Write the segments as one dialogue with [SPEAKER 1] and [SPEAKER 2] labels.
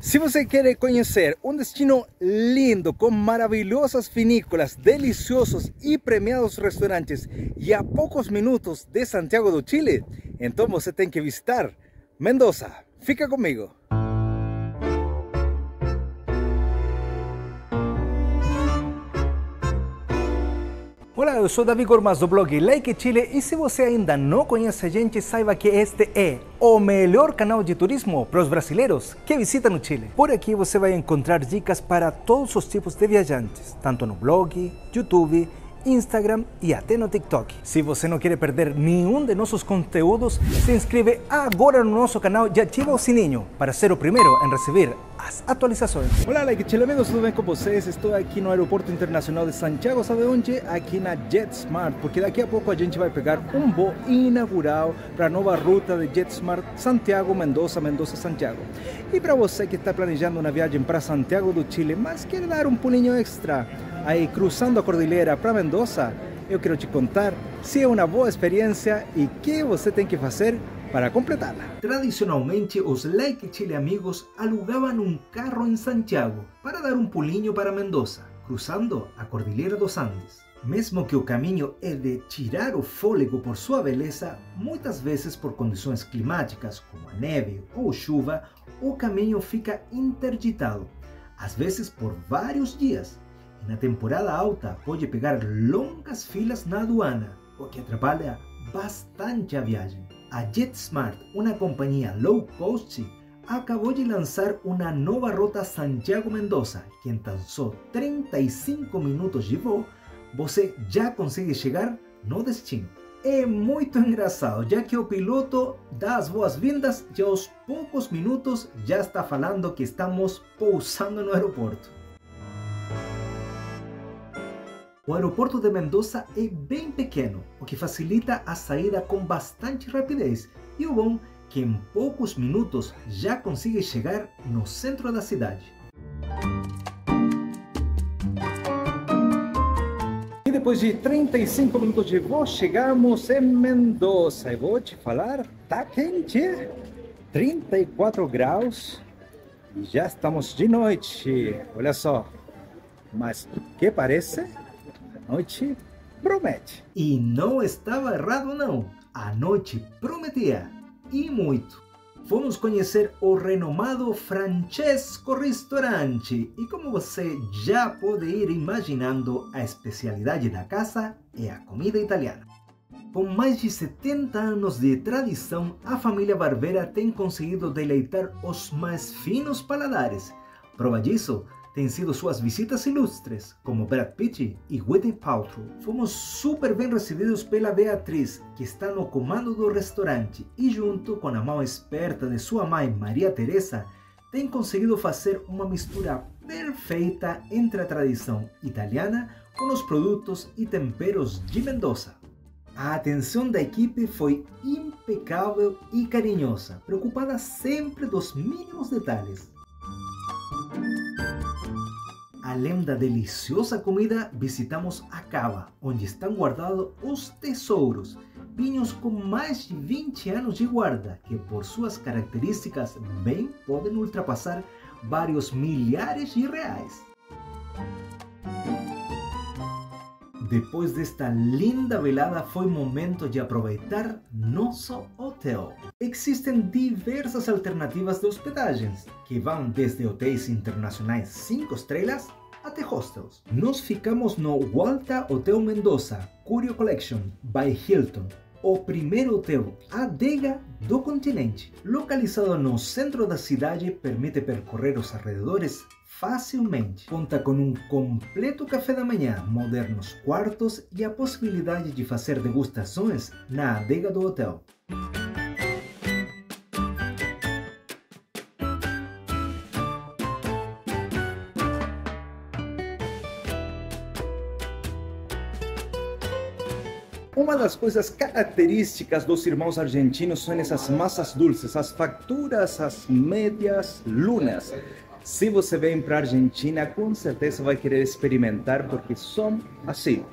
[SPEAKER 1] Se você quer conhecer um destino lindo, com maravilhosas vinícolas, deliciosos e premiados restaurantes e a poucos minutos de Santiago do Chile, então você tem que visitar Mendoza. Fica comigo! Olá, eu sou Davi Gormaz do blog Like Chile e se você ainda não conhece a gente, saiba que este é o melhor canal de turismo para os brasileiros que visitam o Chile. Por aqui você vai encontrar dicas para todos os tipos de viajantes, tanto no blog, YouTube, Instagram e até no TikTok. Se você não quer perder nenhum de nossos conteúdos, se inscreve agora no nosso canal e ativa o sininho para ser o primeiro em receber as atualizações. Olá, like Chile amigos, tudo bem com vocês? Estou aqui no Aeroporto Internacional de Santiago, sabe onde? Aqui na JetSmart, porque daqui a pouco a gente vai pegar um voo inaugural para a nova ruta de JetSmart Santiago, Mendoza, Mendoza, Santiago. E para você que está planejando uma viagem para Santiago do Chile, mas quer dar um pulinho extra, aí cruzando a cordilheira para Mendoza, eu quero te contar se é uma boa experiência e o que você tem que fazer para completá-la. Tradicionalmente, os Like Chile amigos alugavam um carro em Santiago para dar um pulinho para Mendoza, cruzando a Cordilheira dos Andes. Mesmo que o caminho é de tirar o fôlego por sua beleza, muitas vezes por condições climáticas, como a neve ou chuva, o caminho fica interditado, às vezes por vários dias. E na temporada alta pode pegar longas filas na aduana, o que atrapalha bastante a viagem. A JetSmart, uma companhia low cost, acabou de lançar uma nova rota Santiago-Mendoza, que em tão só 35 minutos de voo, você já consegue chegar no destino. É muito engraçado, já que o piloto dá as boas-vindas e aos poucos minutos já está falando que estamos pousando no aeroporto. O aeroporto de Mendoza é bem pequeno, o que facilita a saída com bastante rapidez, e o bom que em poucos minutos já consigue chegar no centro da cidade. E depois de 35 minutos de voo, chegamos em Mendoza. E vou te falar, tá quente, 34 graus. E já estamos de noite, olha só. Mas que parece? Noite promete. E não estava errado não. A noite prometia. E muito. Fomos conhecer o renomado Francesco Restaurante. E como você já pode ir imaginando, a especialidade da casa é a comida italiana. Com mais de 70 anos de tradição, a família Barbera tem conseguido deleitar os mais finos paladares. Prova disso têm sido suas visitas ilustres, como Brad Pitt e Gwyneth Paltrow. Fomos super bem recebidos pela Beatriz, que está no comando do restaurante, e junto com a mão esperta de sua mãe, Maria Teresa, tem conseguido fazer uma mistura perfeita entre a tradição italiana com os produtos e temperos de Mendoza. A atenção da equipe foi impecável e carinhosa, preocupada sempre dos mínimos detalhes. Além deliciosa comida, visitamos a cava, onde estão guardados os tesouros, vinhos com mais de 20 anos de guarda, que por suas características bem podem ultrapassar vários milhares de reais. Depois desta linda velada, foi momento de aproveitar nosso hotel. Existem diversas alternativas de hospedagens, que vão desde hotéis internacionais 5 estrelas até hostels. Nós ficamos no Walta Hotel Mendoza Curio Collection by Hilton, o primeiro hotel adega do continente. Localizado no centro da cidade, permite percorrer os arredores facilmente. Conta com um completo café da manhã, modernos quartos e a possibilidade de fazer degustações na adega do hotel. Uma das coisas características dos irmãos argentinos são essas massas dulces, as facturas, as médias lunas. Se você vem para a Argentina, com certeza vai querer experimentar, porque são assim.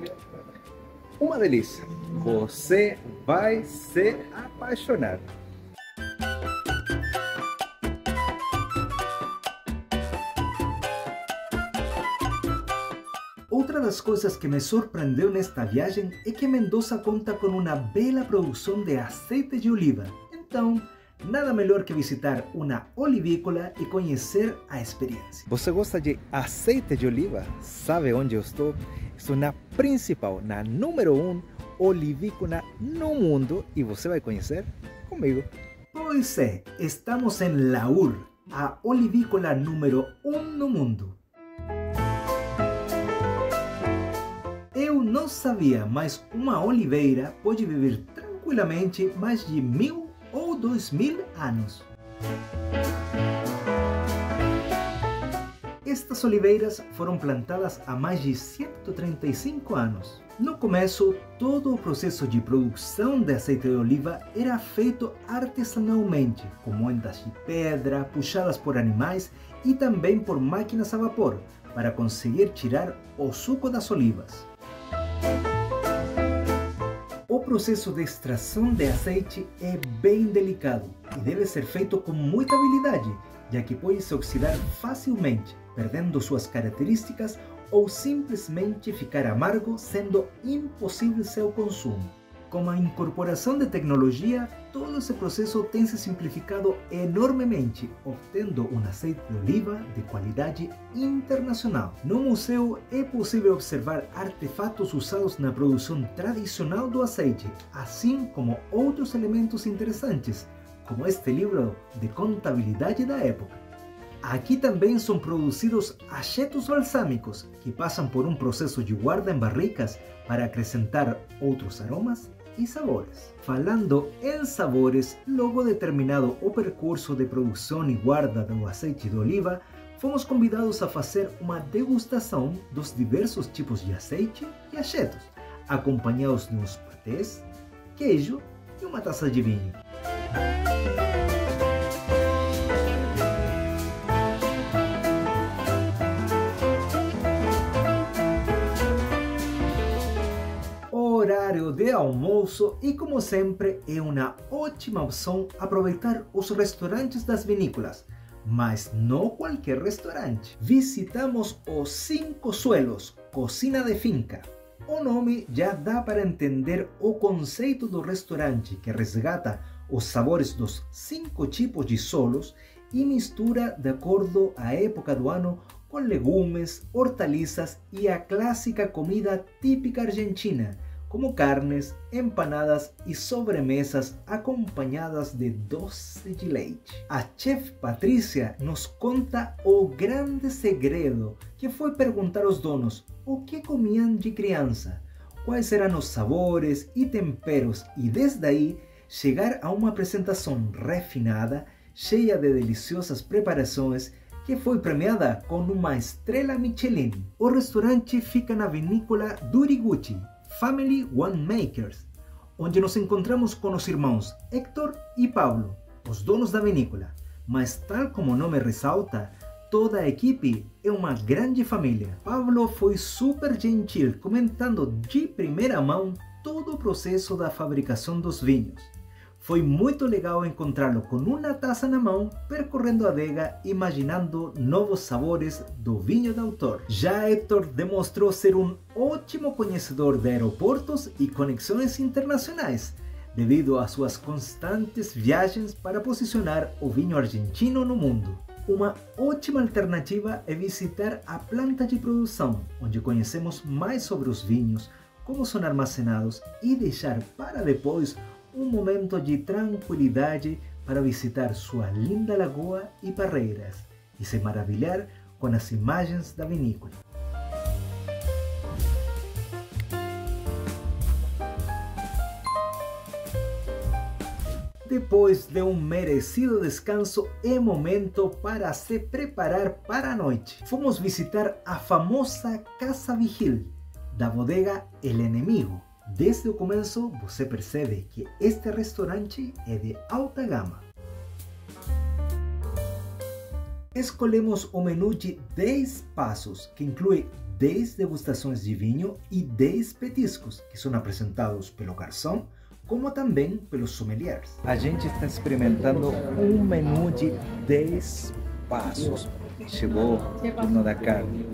[SPEAKER 1] Uma delícia. Você vai se apaixonar. Das coisas que me surpreendeu nesta viagem é que Mendoza conta com uma bela produção de azeite de oliva. Então, nada melhor que visitar uma olivícola e conhecer a experiência. Você gosta de azeite de oliva? Sabe onde eu estou? Estou na principal, na número 1 um, olivícola no mundo e você vai conhecer comigo. Pois é, estamos em Laur, a olivícola número 1 um no mundo. Não sabia, mas uma oliveira pode viver tranquilamente mais de mil ou dois mil anos. Estas oliveiras foram plantadas há mais de 135 anos. No começo, todo o processo de produção de azeite de oliva era feito artesanalmente, com moedas de pedra puxadas por animais e também por máquinas a vapor, para conseguir tirar o suco das olivas. Processo de extração de azeite é bem delicado e deve ser feito com muita habilidade, já que pode se oxidar facilmente, perdendo suas características ou simplesmente ficar amargo, sendo impossível seu consumo. Com a incorporação de tecnologia, todo esse processo tem se simplificado enormemente, obtendo um azeite de oliva de qualidade internacional. No museu é possível observar artefatos usados na produção tradicional do azeite, assim como outros elementos interessantes, como este livro de contabilidade da época. Aqui também são produzidos achetos balsâmicos, que passam por um processo de guarda em barricas para acrescentar outros aromas e sabores. Falando em sabores, logo determinado o percurso de produção e guarda do azeite de oliva, fomos convidados a fazer uma degustação dos diversos tipos de azeite e achetos, acompanhados de uns patês, queijo e uma taça de vinho. De almoço e, como sempre, é uma ótima opção aproveitar os restaurantes das vinícolas, mas não qualquer restaurante. Visitamos os Cinco Suelos, Cocina de Finca. O nome já dá para entender o conceito do restaurante que resgata os sabores dos cinco tipos de solos e mistura de acordo à época do ano com legumes, hortaliças e a clássica comida típica argentina, como carnes, empanadas e sobremesas acompanhadas de doce de leite. A chef Patrícia nos conta o grande segredo, que foi perguntar aos donos o que comiam de criança, quais eram os sabores e temperos e desde aí chegar a uma apresentação refinada, cheia de deliciosas preparações que foi premiada com uma estrela Michelin. O restaurante fica na vinícola Duriguchi, Family Winemakers, onde nos encontramos com os irmãos Héctor e Pablo, os donos da vinícola. Mas, tal como o nome ressalta, toda a equipe é uma grande família. Pablo foi super gentil, comentando de primeira mão todo o processo da fabricação dos vinhos. Foi muito legal encontrá-lo com uma taça na mão, percorrendo a adega, imaginando novos sabores do vinho de autor. Já Héctor demonstrou ser um ótimo conhecedor de aeroportos e conexões internacionais, devido às suas constantes viagens para posicionar o vinho argentino no mundo. Uma ótima alternativa é visitar a planta de produção, onde conhecemos mais sobre os vinhos, como são armazenados e deixar para depois um momento de tranquilidade para visitar sua linda lagoa e barreiras e se maravilhar com as imagens da vinícola. Depois de um merecido descanso, é momento para se preparar para a noite. Fomos visitar a famosa Casa Vigil, da bodega El Enemigo, Desde o começo, você percebe que este restaurante é de alta gama. Escolhemos o menu de 10 passos, que inclui 10 degustações de vinho e 10 petiscos, que são apresentados pelo garçom, como também pelos sommeliers. A gente está experimentando um menu de 10 passos. chegou o turno da carne.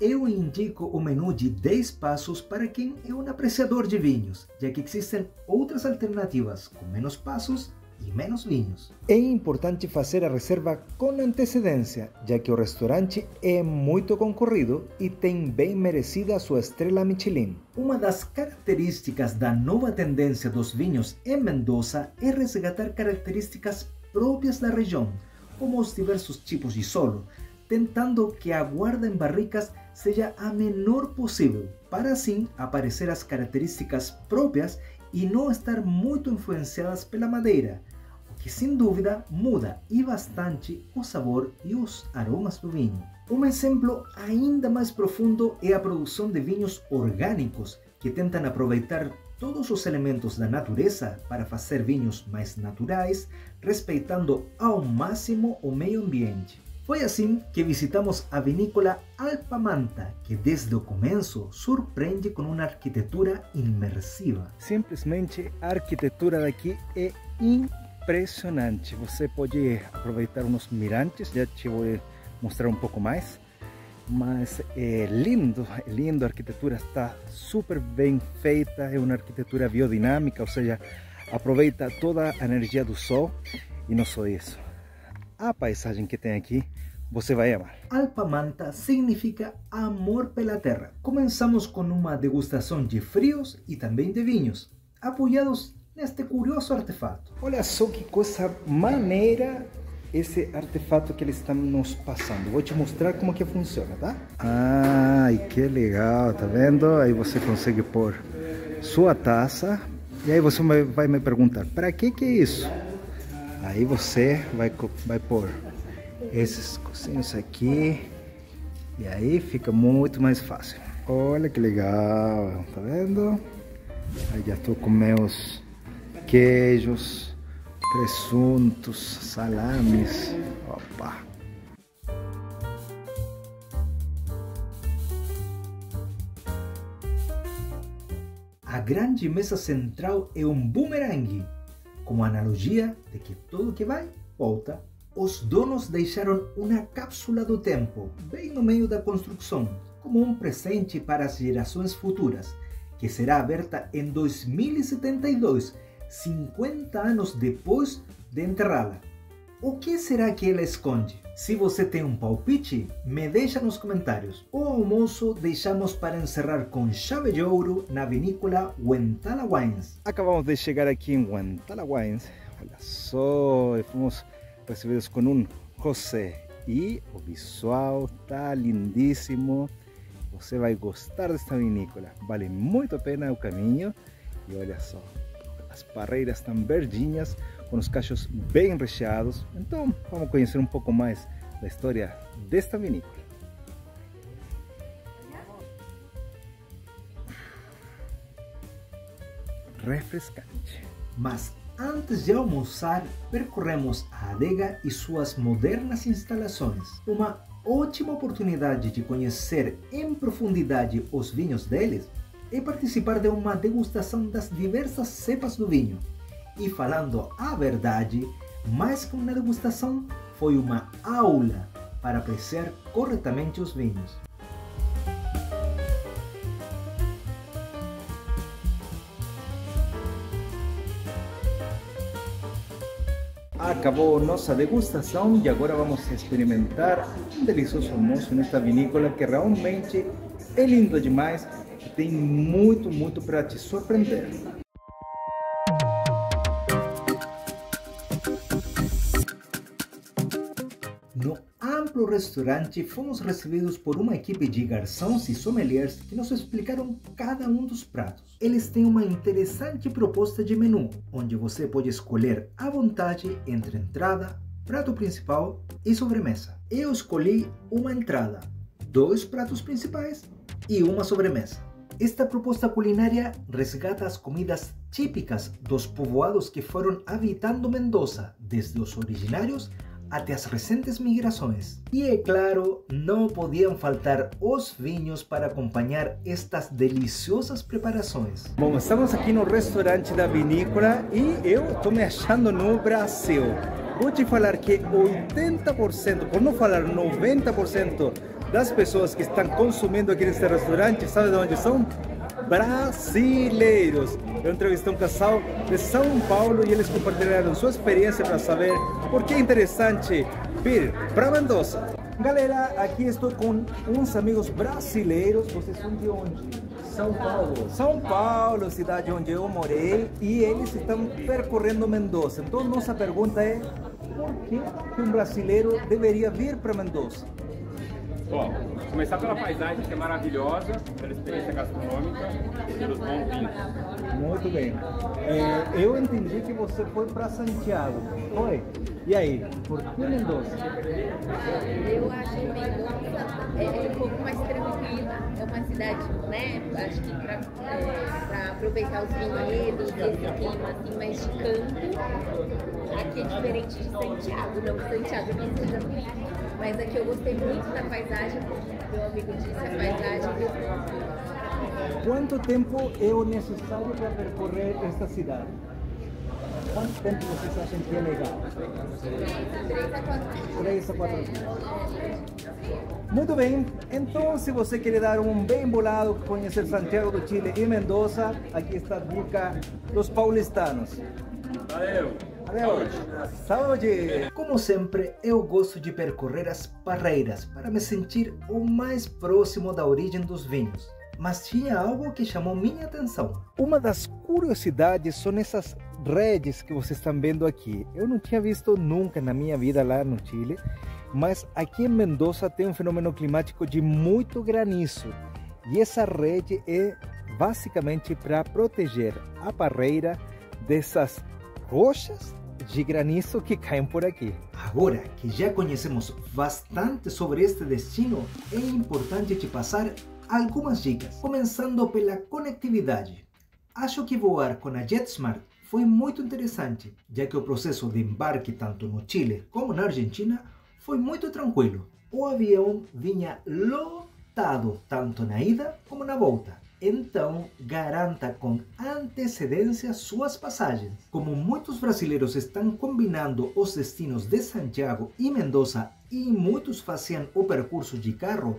[SPEAKER 1] Eu indico o menu de 10 passos para quem é um apreciador de vinhos, já que existem outras alternativas com menos passos e menos vinhos. É importante fazer a reserva com antecedência, já que o restaurante é muito concorrido e tem bem merecida sua estrela Michelin. Uma das características da nova tendência dos vinhos em Mendoza é resgatar características próprias da região, como os diversos tipos de solo, tentando que a guarda em barricas seja a menor possível, para assim aparecer as características próprias e não estar muito influenciadas pela madeira, o que sem dúvida muda e bastante o sabor e os aromas do vinho. Um exemplo ainda mais profundo é a produção de vinhos orgânicos, que tentam aproveitar todos os elementos da natureza para fazer vinhos mais naturais, respeitando ao máximo o meio ambiente. Foi assim que visitamos a vinícola Alpamanta, que desde o começo surpreende com uma arquitetura imersiva. Simplesmente a arquitetura daqui é impressionante. Você pode aproveitar uns mirantes, já te vou mostrar um pouco mais. Mas é lindo, é lindo, a arquitetura está super bem feita, é uma arquitetura biodinâmica, ou seja, aproveita toda a energia do sol e não só isso a paisagem que tem aqui, você vai amar. Alpamanta significa amor pela terra. Começamos com uma degustação de frios e também de vinhos, apoiados neste curioso artefato. Olha só que coisa maneira esse artefato que eles estão nos passando. Vou te mostrar como que funciona, tá? Ai, que legal, tá vendo? Aí você consegue pôr sua taça e aí você vai me perguntar, para que que é isso? Aí você vai, vai pôr esses cocinhos aqui e aí fica muito mais fácil. Olha que legal, tá vendo? Aí já estou com meus queijos, presuntos, salames. Opa! A grande mesa central é um bumerangue como analogia de que tudo que vai, volta. Os donos deixaram uma cápsula do tempo bem no meio da construção, como um presente para as gerações futuras, que será aberta em 2072, 50 anos depois de enterrá-la. O que será que ela esconde? Se você tem um palpite, me deixa nos comentários. O almoço deixamos para encerrar com chave de ouro na vinícola Wentala Wines. Acabamos de chegar aqui em Wentala Wines. Olha só, fomos recebidos com um José. E o visual tá lindíssimo. Você vai gostar desta vinícola. Vale muito a pena o caminho. E olha só, as parreiras estão verdinhas com os cachos bem recheados. Então vamos conhecer um pouco mais da história desta vinícola. Refrescante. Mas antes de almoçar, percorremos a adega e suas modernas instalações. Uma ótima oportunidade de conhecer em profundidade os vinhos deles é participar de uma degustação das diversas cepas do vinho, e falando a verdade, mais que uma degustação, foi uma aula para apreciar corretamente os vinhos. Acabou nossa degustação e agora vamos experimentar um delicioso almoço nesta vinícola que realmente é linda demais e tem muito, muito para te surpreender. Restaurante, fomos recebidos por uma equipe de garçons e sommeliers que nos explicaram cada um dos pratos. Eles têm uma interessante proposta de menu, onde você pode escolher à vontade entre entrada, prato principal e sobremesa. Eu escolhi uma entrada, dois pratos principais e uma sobremesa. Esta proposta culinária resgata as comidas típicas dos povoados que foram habitando Mendoza, desde os originários até as recentes migrações. E é claro, não podiam faltar os vinhos para acompanhar estas deliciosas preparações. Bom, estamos aqui no restaurante da vinícola e eu estou me achando no Brasil. Vou te falar que 80%, por não falar 90% das pessoas que estão consumindo aqui neste restaurante, sabe de onde são? Brasileiros. Eu entrevistei um casal de São Paulo e eles compartilharam sua experiência para saber por que é interessante vir para Mendoza. Galera, aqui estou com uns amigos brasileiros. Vocês são de onde? São Paulo. São Paulo, cidade onde eu morei, e eles estão percorrendo Mendoza. Então, nossa pergunta é: por que um brasileiro deveria vir para Mendoza?
[SPEAKER 2] Bom, começar pela paisagem que é maravilhosa, pela experiência gastronômica pelos bons vinhos.
[SPEAKER 1] Muito bem. É, eu entendi que você foi para Santiago, foi? E aí, por que Mendoza?
[SPEAKER 3] Eu que Mendoza é, é um pouco mais tranquila, é uma cidade, né? Acho que para é, aproveitar os vinhedos, esse clima assim mais de campo, aqui é diferente de Santiago, não Santiago não seja mas aqui eu gostei muito da paisagem, meu amigo disse, a paisagem
[SPEAKER 1] viu? Quanto tempo é o necessário para percorrer esta cidade? Quanto tempo vocês acham que é legal?
[SPEAKER 3] Três a quatro.
[SPEAKER 1] Muito bem, então se você quer dar um bem bolado, conhecer Santiago do Chile e Mendoza, aqui está a dica dos paulistanos.
[SPEAKER 2] Valeu!
[SPEAKER 1] Saúde. Saúde! Como sempre, eu gosto de percorrer as barreiras para me sentir o mais próximo da origem dos vinhos. Mas tinha algo que chamou minha atenção. Uma das curiosidades são essas redes que vocês estão vendo aqui. Eu não tinha visto nunca na minha vida lá no Chile, mas aqui em Mendoza tem um fenômeno climático de muito granizo. E essa rede é basicamente para proteger a barreira dessas rochas de granizo que caem por aqui. Agora que já conhecemos bastante sobre este destino, é importante te passar algumas dicas, começando pela conectividade. Acho que voar com a JetSmart foi muito interessante, já que o processo de embarque tanto no Chile como na Argentina foi muito tranquilo. O avião vinha lotado tanto na ida como na volta então garanta com antecedência suas passagens. Como muitos brasileiros estão combinando os destinos de Santiago e Mendoza e muitos faziam o percurso de carro,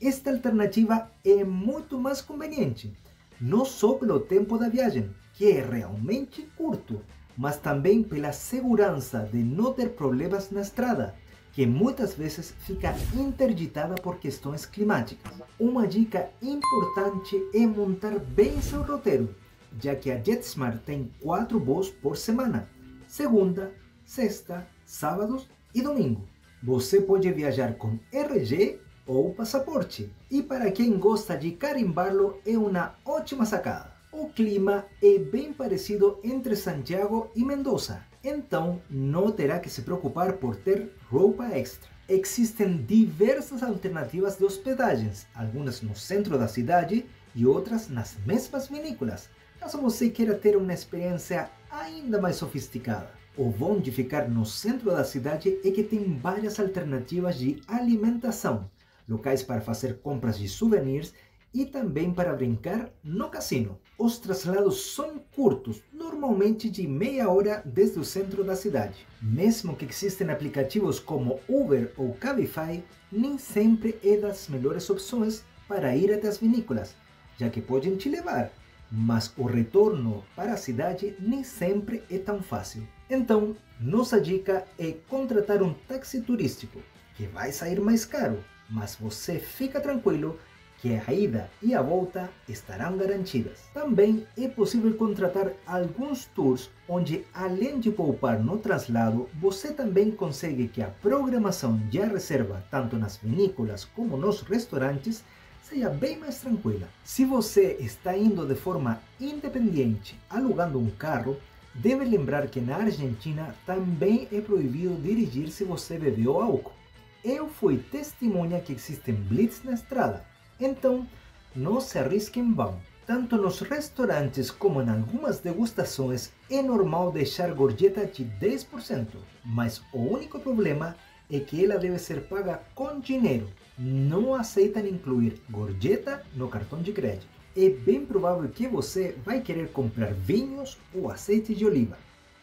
[SPEAKER 1] esta alternativa é muito mais conveniente, não só pelo tempo da viagem, que é realmente curto, mas também pela segurança de não ter problemas na estrada que muitas vezes fica interditada por questões climáticas. Uma dica importante é montar bem seu roteiro, já que a JetSmart tem quatro voos por semana, segunda, sexta, sábados e domingo. Você pode viajar com RG ou passaporte, e para quem gosta de carimbá-lo é uma ótima sacada. O clima é bem parecido entre Santiago e Mendoza, então não terá que se preocupar por ter roupa extra. Existem diversas alternativas de hospedagens, algumas no centro da cidade e outras nas mesmas vinícolas, caso você queira ter uma experiência ainda mais sofisticada. O bom de ficar no centro da cidade é que tem várias alternativas de alimentação, locais para fazer compras de souvenirs e também para brincar no cassino. Os traslados são curtos, normalmente de meia hora desde o centro da cidade. Mesmo que existem aplicativos como Uber ou Cabify, nem sempre é das melhores opções para ir até as vinícolas, já que podem te levar, mas o retorno para a cidade nem sempre é tão fácil. Então, nossa dica é contratar um táxi turístico, que vai sair mais caro, mas você fica tranquilo que a ida e a volta estarão garantidas. Também é possível contratar alguns tours onde, além de poupar no traslado, você também consegue que a programação e a reserva, tanto nas vinícolas como nos restaurantes, seja bem mais tranquila. Se você está indo de forma independente, alugando um carro, deve lembrar que na Argentina também é proibido dirigir se você bebeu álcool. Eu fui testemunha que existem blitz na estrada, então, não se arrisque em vão. tanto nos restaurantes como em algumas degustações é normal deixar gorjeta de 10%, mas o único problema é que ela deve ser paga com dinheiro. Não aceitam incluir gorjeta no cartão de crédito. É bem provável que você vai querer comprar vinhos ou azeite de oliva.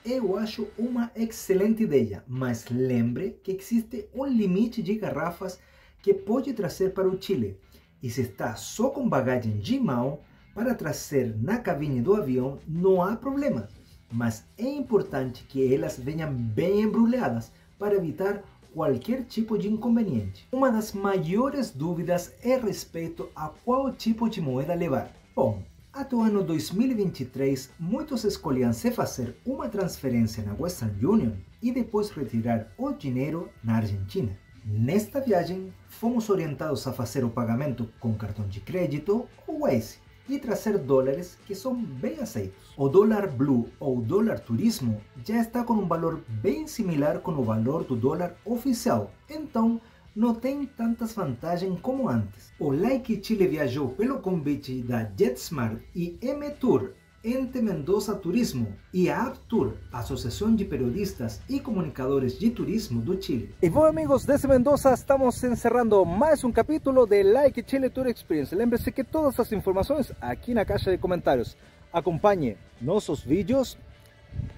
[SPEAKER 1] Eu acho uma excelente ideia, mas lembre que existe um limite de garrafas que pode trazer para o Chile. E se está só com bagagem de mão, para trazer na cabine do avião não há problema. Mas é importante que elas venham bem embrulhadas para evitar qualquer tipo de inconveniente. Uma das maiores dúvidas é respeito a qual tipo de moeda levar. Bom, até o ano 2023, muitos escolhiam se fazer uma transferência na Western Union e depois retirar o dinheiro na Argentina. Nesta viagem, fomos orientados a fazer o pagamento com cartão de crédito ou Waze e trazer dólares que são bem aceitos. O dólar blue ou dólar turismo já está com um valor bem similar com o valor do dólar oficial, então não tem tantas vantagens como antes. O Like Chile viajou pelo convite da JetSmart e M-Tour, Ente Mendoza Turismo e a AppTour, Associação de Periodistas e Comunicadores de Turismo do Chile. E bom amigos, desde Mendoza estamos encerrando mais um capítulo de Like Chile Tour Experience. Lembre-se que todas as informações aqui na caixa de comentários. Acompanhe nossos vídeos,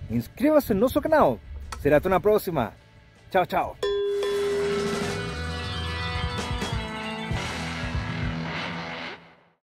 [SPEAKER 1] inscreva-se no nosso canal. Será até uma próxima. Tchau, tchau.